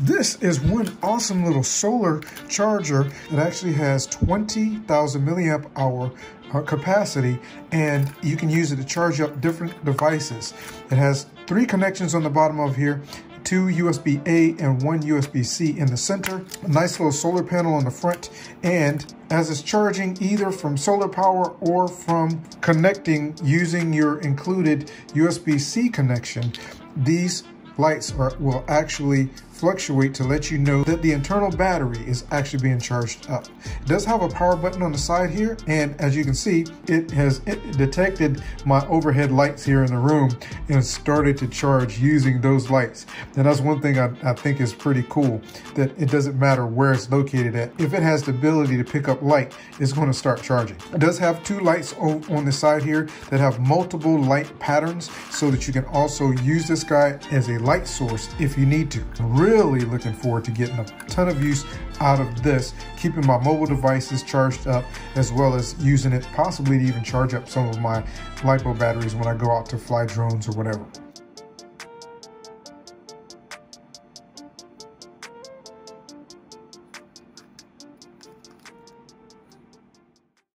This is one awesome little solar charger that actually has 20,000 milliamp hour uh, capacity and you can use it to charge up different devices. It has three connections on the bottom of here two USB-A and one USB-C in the center, a nice little solar panel on the front, and as it's charging either from solar power or from connecting using your included USB-C connection, these lights are, will actually fluctuate to let you know that the internal battery is actually being charged up. It does have a power button on the side here, and as you can see, it has detected my overhead lights here in the room and started to charge using those lights. And that's one thing I, I think is pretty cool, that it doesn't matter where it's located at. If it has the ability to pick up light, it's going to start charging. It does have two lights on the side here that have multiple light patterns so that you can also use this guy as a light source if you need to really looking forward to getting a ton of use out of this, keeping my mobile devices charged up, as well as using it possibly to even charge up some of my LiPo batteries when I go out to fly drones or whatever.